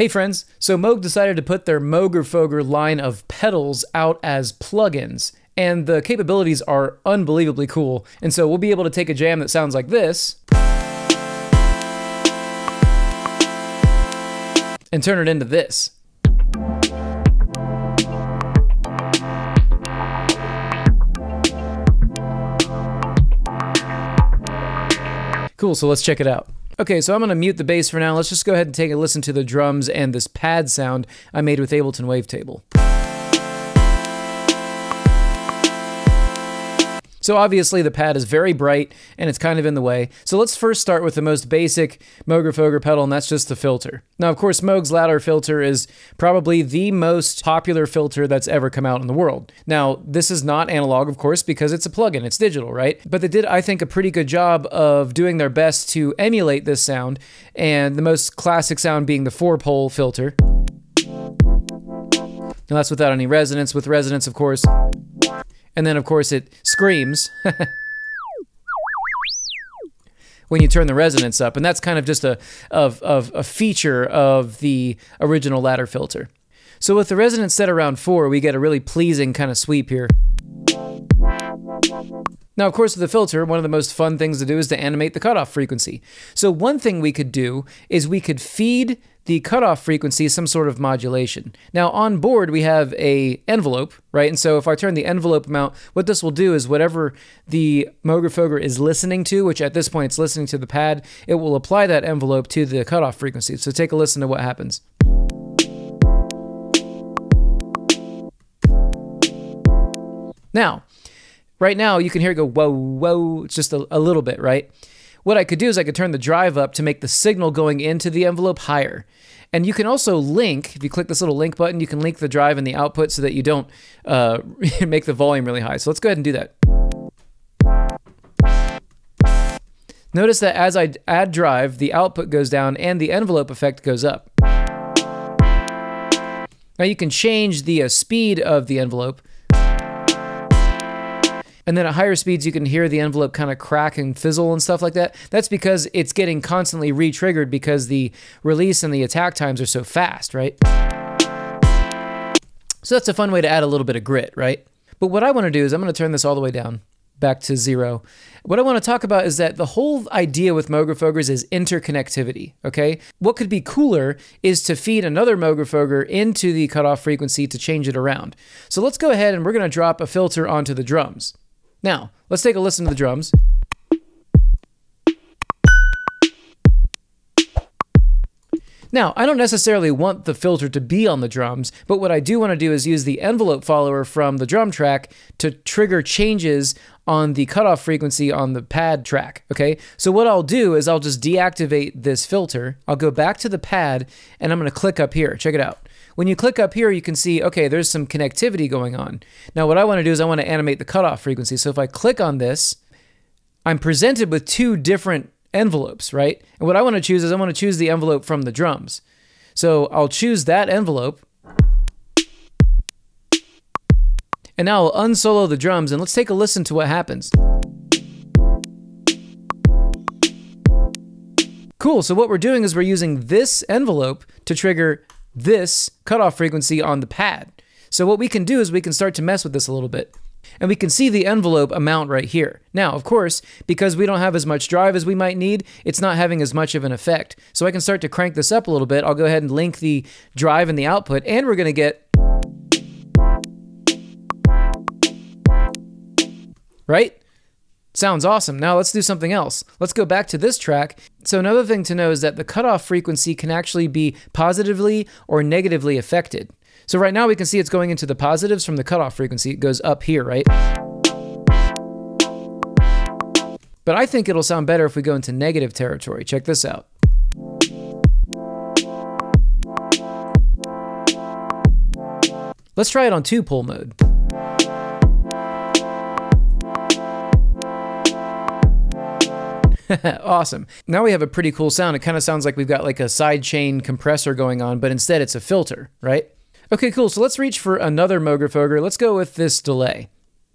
Hey friends, so Moog decided to put their Moogerfooger line of pedals out as plugins, and the capabilities are unbelievably cool. And so we'll be able to take a jam that sounds like this and turn it into this. Cool, so let's check it out. Okay, so I'm going to mute the bass for now. Let's just go ahead and take a listen to the drums and this pad sound I made with Ableton Wavetable. So obviously the pad is very bright and it's kind of in the way. So let's first start with the most basic Moogerfooger pedal and that's just the filter. Now of course Moog's ladder filter is probably the most popular filter that's ever come out in the world. Now this is not analog of course because it's a plugin, it's digital, right? But they did I think a pretty good job of doing their best to emulate this sound and the most classic sound being the four pole filter. Now that's without any resonance. With resonance of course and then, of course, it screams when you turn the resonance up. And that's kind of just a, of, of, a feature of the original ladder filter. So with the resonance set around 4, we get a really pleasing kind of sweep here. Now, of course, with the filter, one of the most fun things to do is to animate the cutoff frequency. So one thing we could do is we could feed the cutoff frequency some sort of modulation. Now on board we have a envelope, right? And so if I turn the envelope amount, what this will do is whatever the Moogerfooger is listening to, which at this point it's listening to the pad, it will apply that envelope to the cutoff frequency. So take a listen to what happens. Now, right now you can hear it go whoa, whoa, just a, a little bit, right? What I could do is I could turn the drive up to make the signal going into the envelope higher. And you can also link, if you click this little link button, you can link the drive and the output so that you don't uh, make the volume really high. So let's go ahead and do that. Notice that as I add drive, the output goes down and the envelope effect goes up. Now you can change the uh, speed of the envelope and then at higher speeds, you can hear the envelope kind of crack and fizzle and stuff like that. That's because it's getting constantly re triggered because the release and the attack times are so fast, right? So that's a fun way to add a little bit of grit, right? But what I want to do is I'm going to turn this all the way down back to zero. What I want to talk about is that the whole idea with Moogerfoogers is interconnectivity, okay? What could be cooler is to feed another Moogerfooger into the cutoff frequency to change it around. So let's go ahead and we're going to drop a filter onto the drums. Now, let's take a listen to the drums. Now, I don't necessarily want the filter to be on the drums, but what I do want to do is use the envelope follower from the drum track to trigger changes on the cutoff frequency on the pad track, okay? So what I'll do is I'll just deactivate this filter. I'll go back to the pad and I'm going to click up here. Check it out. When you click up here, you can see, okay, there's some connectivity going on. Now, what I want to do is I want to animate the cutoff frequency. So if I click on this, I'm presented with two different envelopes, right? And what I want to choose is I want to choose the envelope from the drums. So I'll choose that envelope. And now I'll unsolo the drums and let's take a listen to what happens. Cool, so what we're doing is we're using this envelope to trigger this cutoff frequency on the pad. So what we can do is we can start to mess with this a little bit. And we can see the envelope amount right here. Now, of course, because we don't have as much drive as we might need, it's not having as much of an effect. So I can start to crank this up a little bit. I'll go ahead and link the drive and the output, and we're going to get... Right? Sounds awesome. Now let's do something else. Let's go back to this track. So another thing to know is that the cutoff frequency can actually be positively or negatively affected. So right now we can see it's going into the positives from the cutoff frequency. It goes up here, right? But I think it'll sound better if we go into negative territory. Check this out. Let's try it on two pole mode. awesome. Now we have a pretty cool sound. It kind of sounds like we've got like a sidechain compressor going on, but instead it's a filter, right? Okay, cool. So let's reach for another Moogerfooger. Let's go with this delay.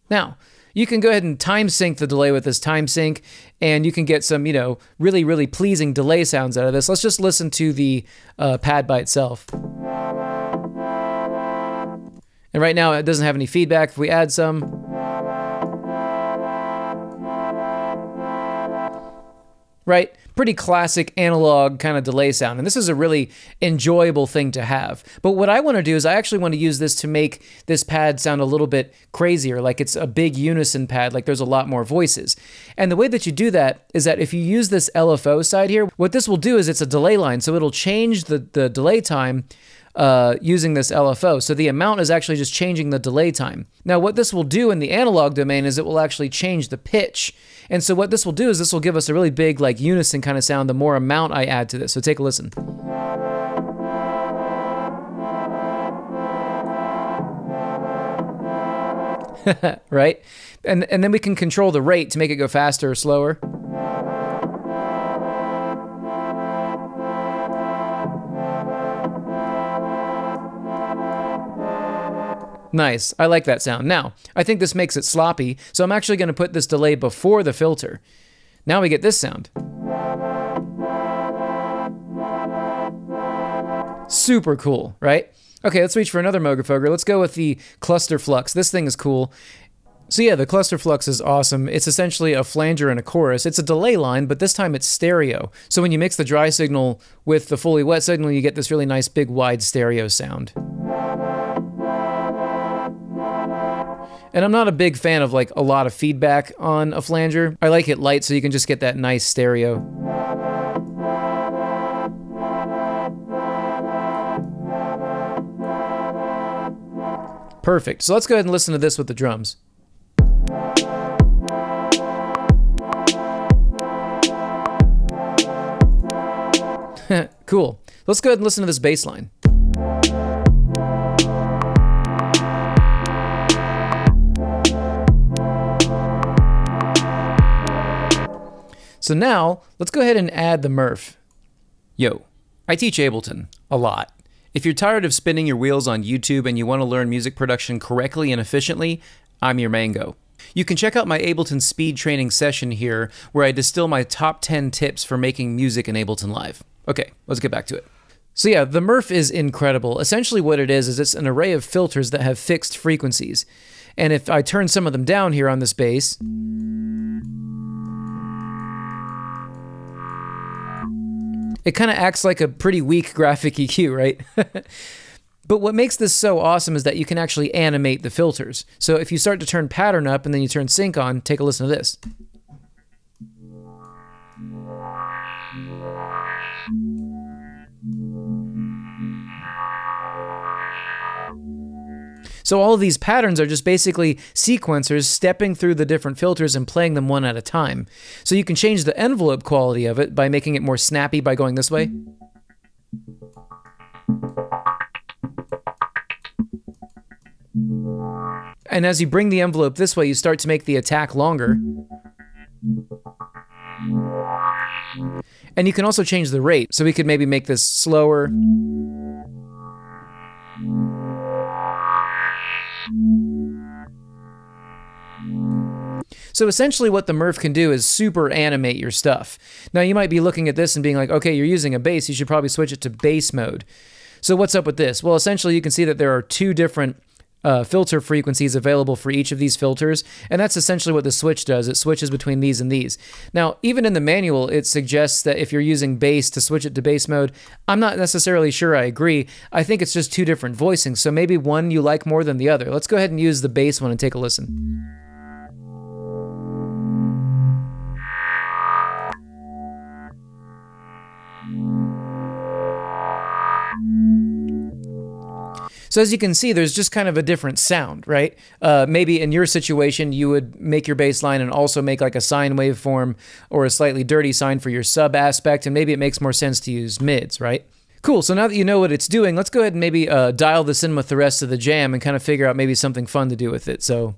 Now, You can go ahead and time sync the delay with this time sync, and you can get some, you know, really, really pleasing delay sounds out of this. Let's just listen to the uh, pad by itself. And right now it doesn't have any feedback. If we add some, right? Pretty classic analog kind of delay sound. And this is a really enjoyable thing to have. But what I want to do is I actually want to use this to make this pad sound a little bit crazier, like it's a big unison pad, like there's a lot more voices. And the way that you do that is that if you use this LFO side here, what this will do is it's a delay line. So it'll change the, the delay time uh, using this LFO. So the amount is actually just changing the delay time. Now, what this will do in the analog domain is it will actually change the pitch. And so what this will do is this will give us a really big like unison kind of sound the more amount I add to this. So take a listen. right? And, and then we can control the rate to make it go faster or slower. Nice. I like that sound. Now, I think this makes it sloppy, so I'm actually going to put this delay before the filter. Now we get this sound. Super cool, right? Okay, let's reach for another Moogerfooger. Let's go with the ClusterFlux. This thing is cool. So yeah, the ClusterFlux is awesome. It's essentially a flanger and a chorus. It's a delay line, but this time it's stereo. So when you mix the dry signal with the fully wet signal, you get this really nice big wide stereo sound. And I'm not a big fan of like a lot of feedback on a flanger. I like it light so you can just get that nice stereo. Perfect. So let's go ahead and listen to this with the drums. cool. Let's go ahead and listen to this bass line. So now, let's go ahead and add the MuRF. Yo, I teach Ableton a lot. If you're tired of spinning your wheels on YouTube and you want to learn music production correctly and efficiently, I'm your mango. You can check out my Ableton speed training session here where I distill my top 10 tips for making music in Ableton Live. Okay, let's get back to it. So yeah, the MuRF is incredible. Essentially what it is is it's an array of filters that have fixed frequencies. And if I turn some of them down here on this bass, it kind of acts like a pretty weak graphic EQ, right? but what makes this so awesome is that you can actually animate the filters. So if you start to turn pattern up and then you turn sync on, take a listen to this. So all of these patterns are just basically sequencers stepping through the different filters and playing them one at a time. So you can change the envelope quality of it by making it more snappy by going this way. And as you bring the envelope this way, you start to make the attack longer. And you can also change the rate. So we could maybe make this slower. So essentially what the MuRF can do is super animate your stuff. Now you might be looking at this and being like, okay, you're using a bass, you should probably switch it to bass mode. So what's up with this? Well, essentially you can see that there are two different uh, filter frequencies available for each of these filters, and that's essentially what the switch does. It switches between these and these. Now, even in the manual, it suggests that if you're using bass to switch it to bass mode, I'm not necessarily sure I agree. I think it's just two different voicings, so maybe one you like more than the other. Let's go ahead and use the bass one and take a listen. So as you can see, there's just kind of a different sound, right? Uh, maybe in your situation, you would make your bass line and also make like a sine waveform or a slightly dirty sine for your sub aspect, and maybe it makes more sense to use mids, right? Cool, so now that you know what it's doing, let's go ahead and maybe uh, dial this in with the rest of the jam and kind of figure out maybe something fun to do with it. So...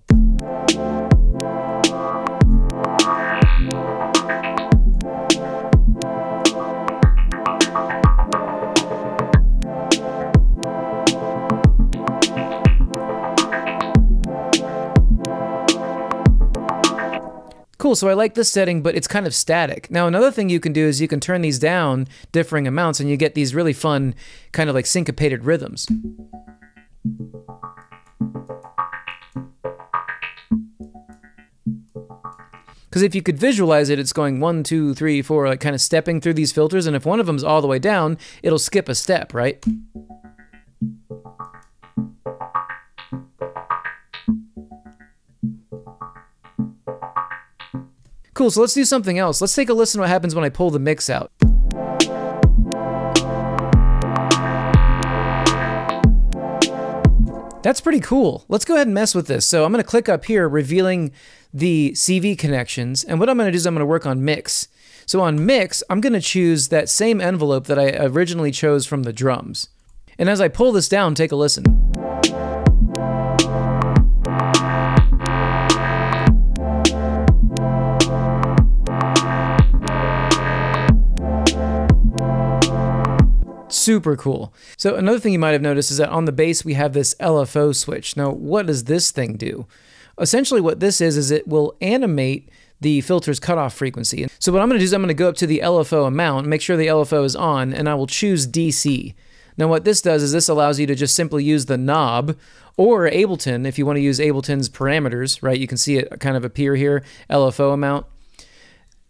Cool, so I like this setting, but it's kind of static. Now, another thing you can do is you can turn these down differing amounts and you get these really fun kind of like syncopated rhythms. Because if you could visualize it, it's going one, two, three, four, like kind of stepping through these filters. And if one of them's all the way down, it'll skip a step, right? Cool, so let's do something else. Let's take a listen to what happens when I pull the mix out. That's pretty cool. Let's go ahead and mess with this. So I'm going to click up here, revealing the CV connections. And what I'm going to do is I'm going to work on mix. So on mix, I'm going to choose that same envelope that I originally chose from the drums. And as I pull this down, take a listen. Super cool. So another thing you might have noticed is that on the bass we have this LFO switch. Now, what does this thing do? Essentially what this is, is it will animate the filter's cutoff frequency. So what I'm going to do is I'm going to go up to the LFO amount, make sure the LFO is on, and I will choose DC. Now what this does is this allows you to just simply use the knob or Ableton if you want to use Ableton's parameters, right? You can see it kind of appear here, LFO amount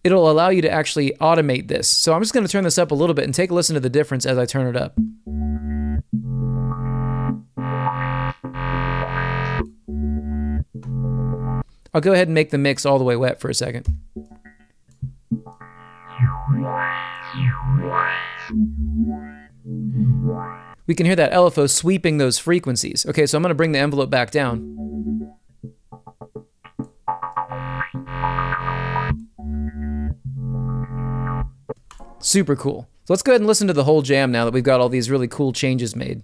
it'll allow you to actually automate this. So I'm just going to turn this up a little bit and take a listen to the difference as I turn it up. I'll go ahead and make the mix all the way wet for a second. We can hear that LFO sweeping those frequencies. Okay, so I'm going to bring the envelope back down. Super cool. So let's go ahead and listen to the whole jam now that we've got all these really cool changes made.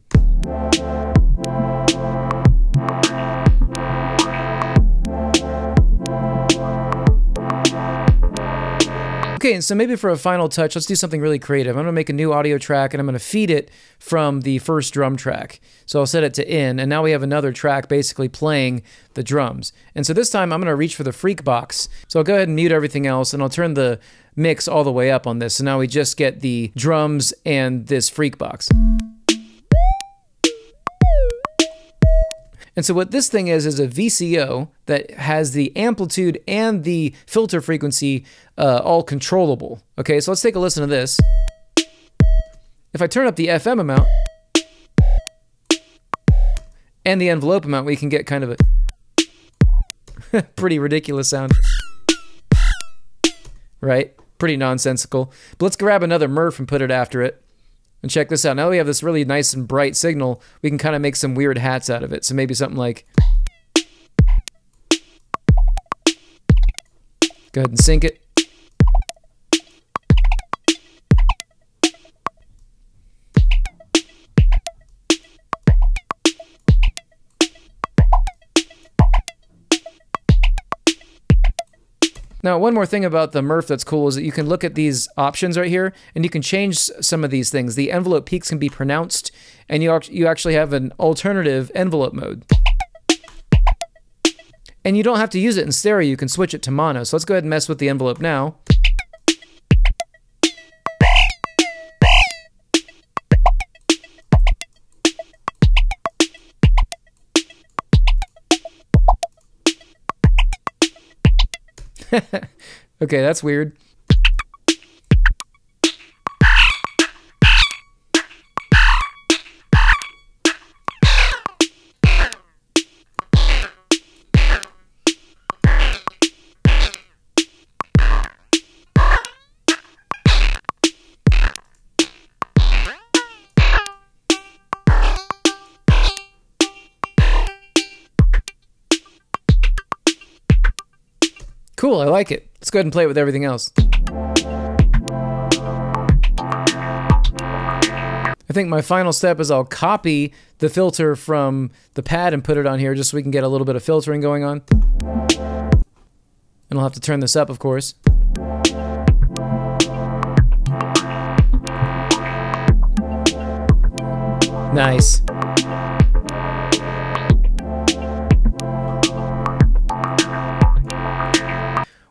Okay, so maybe for a final touch, let's do something really creative. I'm gonna make a new audio track and I'm gonna feed it from the first drum track. So I'll set it to in, and now we have another track basically playing the drums. And so this time I'm gonna reach for the FreqBox. So I'll go ahead and mute everything else and I'll turn the mix all the way up on this. So now we just get the drums and this FreqBox. And so what this thing is is a VCO that has the amplitude and the filter frequency uh, all controllable. Okay, so let's take a listen to this. If I turn up the FM amount and the envelope amount, we can get kind of a pretty ridiculous sound. Right? Pretty nonsensical. But let's grab another MuRF and put it after it. And check this out. Now we have this really nice and bright signal, we can kind of make some weird hats out of it. So maybe something like... Go ahead and sync it. Now, one more thing about the MuRF that's cool is that you can look at these options right here and you can change some of these things. The envelope peaks can be pronounced and you, you actually have an alternative envelope mode. And you don't have to use it in stereo, you can switch it to mono. So let's go ahead and mess with the envelope now. okay, that's weird. Cool, I like it. Let's go ahead and play it with everything else. I think my final step is I'll copy the filter from the pad and put it on here just so we can get a little bit of filtering going on. And I'll have to turn this up, of course. Nice.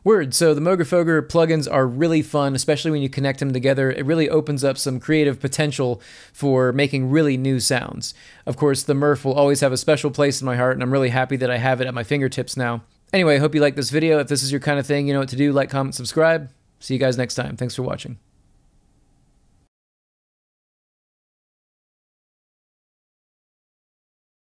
Word. So the Moogerfooger plugins are really fun, especially when you connect them together. It really opens up some creative potential for making really new sounds. Of course, the MuRF will always have a special place in my heart, and I'm really happy that I have it at my fingertips now. Anyway, I hope you like this video. If this is your kind of thing, you know what to do. Like, comment, subscribe. See you guys next time. Thanks for watching.